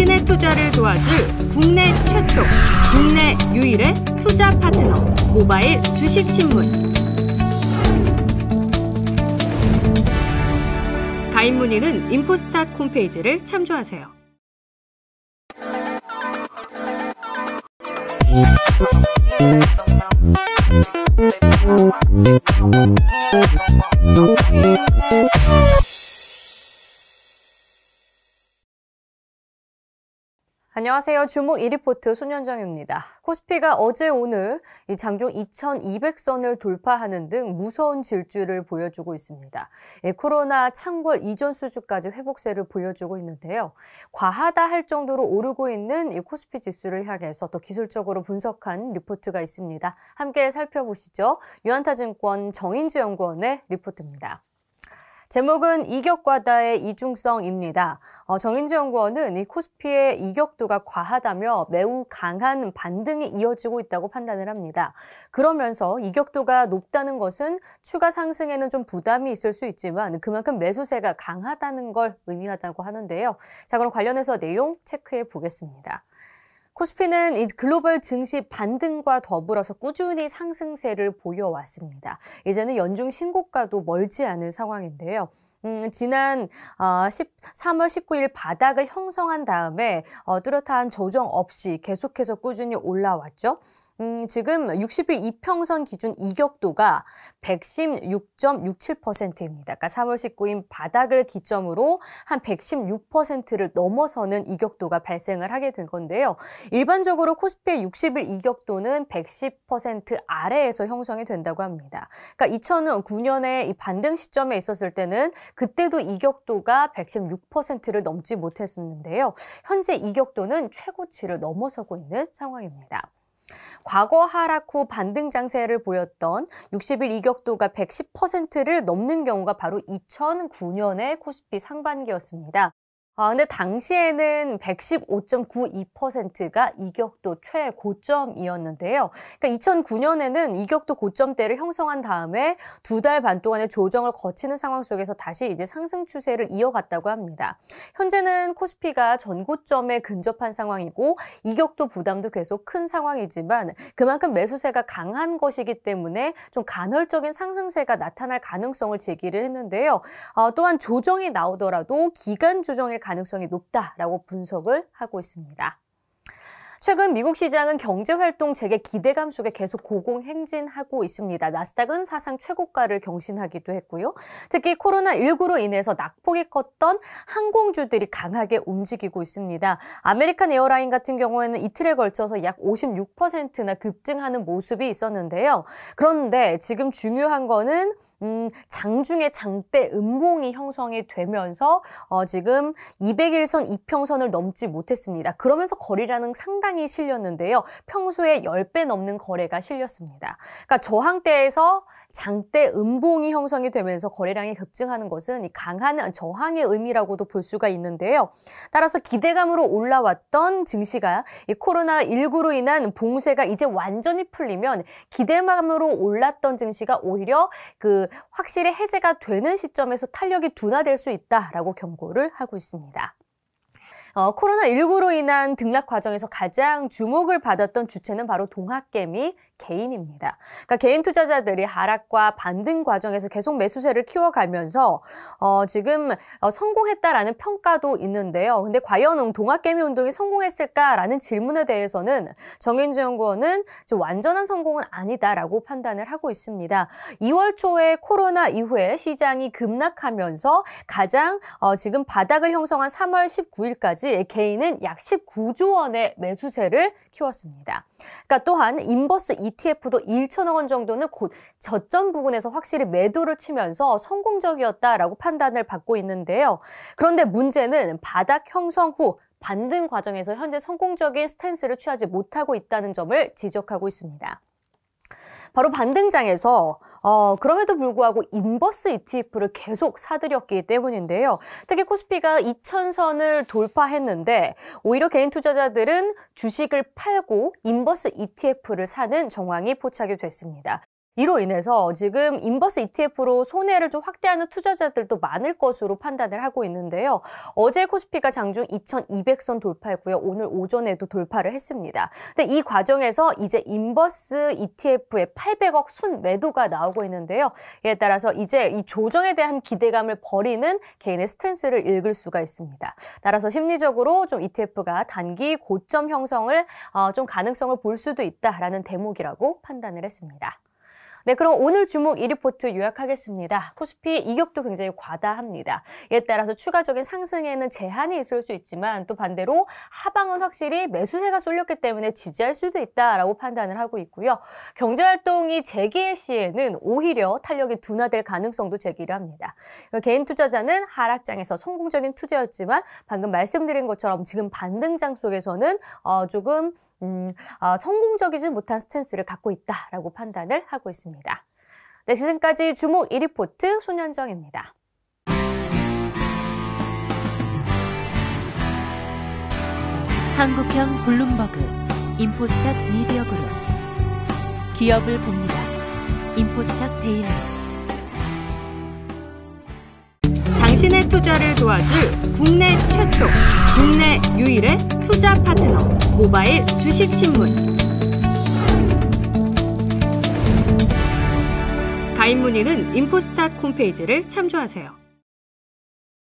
당신의 투자를 도와줄 국내 최초, 국내 유일의 투자 파트너 모바일 주식신문. 가입 문의는 인포스타 홈페이지를 참조하세요. 안녕하세요. 주목 1리포트 손현정입니다. 코스피가 어제 오늘 이 장중 2200선을 돌파하는 등 무서운 질주를 보여주고 있습니다. 예, 코로나 창궐 이전 수준까지 회복세를 보여주고 있는데요. 과하다 할 정도로 오르고 있는 이 코스피 지수를 향해서 또 기술적으로 분석한 리포트가 있습니다. 함께 살펴보시죠. 유한타증권 정인지 연구원의 리포트입니다. 제목은 이격과다의 이중성입니다. 어, 정인지 연구원은 이 코스피의 이격도가 과하다며 매우 강한 반등이 이어지고 있다고 판단을 합니다. 그러면서 이격도가 높다는 것은 추가 상승에는 좀 부담이 있을 수 있지만 그만큼 매수세가 강하다는 걸 의미하다고 하는데요. 자, 그럼 관련해서 내용 체크해 보겠습니다. 코스피는 이 글로벌 증시 반등과 더불어서 꾸준히 상승세를 보여왔습니다. 이제는 연중 신고가도 멀지 않은 상황인데요. 음, 지난 어, 10, 3월 19일 바닥을 형성한 다음에 어, 뚜렷한 조정 없이 계속해서 꾸준히 올라왔죠. 음, 지금 60일 이평선 기준 이격도가 116.67%입니다. 그러니까 3월 19일 바닥을 기점으로 한 116%를 넘어서는 이격도가 발생을 하게 된 건데요. 일반적으로 코스피의 60일 이격도는 110% 아래에서 형성이 된다고 합니다. 그러니까 2009년에 이 반등 시점에 있었을 때는 그때도 이격도가 116%를 넘지 못했었는데요. 현재 이격도는 최고치를 넘어서고 있는 상황입니다. 과거 하락 후 반등 장세를 보였던 60일 이격도가 110%를 넘는 경우가 바로 2009년의 코스피 상반기였습니다. 아, 근데 당시에는 115.92%가 이격도 최고점이었는데요. 그러니까 2009년에는 이격도 고점대를 형성한 다음에 두 달 반 동안의 조정을 거치는 상황 속에서 다시 이제 상승 추세를 이어갔다고 합니다. 현재는 코스피가 전고점에 근접한 상황이고 이격도 부담도 계속 큰 상황이지만 그만큼 매수세가 강한 것이기 때문에 좀 간헐적인 상승세가 나타날 가능성을 제기를 했는데요. 어, 또한 조정이 나오더라도 기간 조정일 가능성이 높다라고 분석을 하고 있습니다. 최근 미국 시장은 경제 활동 재개 기대감 속에 계속 고공행진하고 있습니다. 나스닥은 사상 최고가를 경신하기도 했고요. 특히 코로나19로 인해서 낙폭이 컸던 항공주들이 강하게 움직이고 있습니다. American Airline 같은 경우에는 이틀에 걸쳐서 약 56%나 급등하는 모습이 있었는데요. 그런데 지금 중요한 거는 음, 장중에 장대 음봉이 형성이 되면서 어, 지금 200일선 이평선을 넘지 못했습니다. 그러면서 거래량은 상당히 실렸는데요. 평소에 10배 넘는 거래가 실렸습니다. 그러니까 저항대에서 장대 음봉이 형성이 되면서 거래량이 급증하는 것은 강한 저항의 의미라고도 볼 수가 있는데요. 따라서 기대감으로 올라왔던 증시가 코로나19로 인한 봉쇄가 이제 완전히 풀리면 기대감으로 올랐던 증시가 오히려 그 확실히 해제가 되는 시점에서 탄력이 둔화될 수 있다라고 경고를 하고 있습니다. 어, 코로나19로 인한 등락 과정에서 가장 주목을 받았던 주체는 바로 동학개미 개인입니다. 그러니까 개인 투자자들이 하락과 반등 과정에서 계속 매수세를 키워가면서 어, 지금 어, 성공했다라는 평가도 있는데요. 근데 과연 동학개미 운동이 성공했을까라는 질문에 대해서는 정인주 연구원은 완전한 성공은 아니다라고 판단을 하고 있습니다. 2월 초에 코로나 이후에 시장이 급락하면서 가장 어, 지금 바닥을 형성한 3월 19일까지 개인은 약 19조 원의 매수세를 키웠습니다. 그러니까 또한 inverse ETF도 1천억 원 정도는 곧 저점 부근에서 확실히 매도를 치면서 성공적이었다라고 판단을 받고 있는데요. 그런데 문제는 바닥 형성 후 반등 과정에서 현재 성공적인 스탠스를 취하지 못하고 있다는 점을 지적하고 있습니다. 바로 반등장에서 어, 그럼에도 불구하고 inverse ETF를 계속 사들였기 때문인데요. 특히 코스피가 2천선을 돌파했는데 오히려 개인 투자자들은 주식을 팔고 inverse ETF를 사는 정황이 포착이 됐습니다. 이로 인해서 지금 inverse ETF로 손해를 좀 확대하는 투자자들도 많을 것으로 판단을 하고 있는데요. 어제 코스피가 장중 2200선 돌파했고요. 오늘 오전에도 돌파를 했습니다. 근데 이 과정에서 이제 inverse ETF의 800억 순 매도가 나오고 있는데요. 이에 따라서 이제 이 조정에 대한 기대감을 버리는 개인의 스탠스를 읽을 수가 있습니다. 따라서 심리적으로 좀 ETF가 단기 고점 형성을 어, 좀 가능성을 볼 수도 있다라는 대목이라고 판단을 했습니다. 네, 그럼 오늘 주목 1위포트 요약하겠습니다. 코스피 이격도 굉장히 과다합니다. 이에 따라서 추가적인 상승에는 제한이 있을 수 있지만 또 반대로 하방은 확실히 매수세가 쏠렸기 때문에 지지할 수도 있다라고 판단을 하고 있고요. 경제활동이 재개의 시에는 오히려 탄력이 둔화될 가능성도 제기를 합니다. 개인 투자자는 하락장에서 성공적인 투자였지만 방금 말씀드린 것처럼 지금 반등장 속에서는 어, 조금 음, 어, 성공적이지 못한 스탠스를 갖고 있다라고 판단을 하고 있습니다. 네, 지금까지 주목 일일 리포트 손현정입니다. 한국형 블룸버그, 인포스탁 미디어 그룹, 기업을 봅니다. 인포스탁 데일리. 당신의 투자를 도와줄 국내 최초, 국내 유일의 투자 파트너, 모바일 주식신문. 가입 문의는 인포스탁 홈페이지를 참조하세요.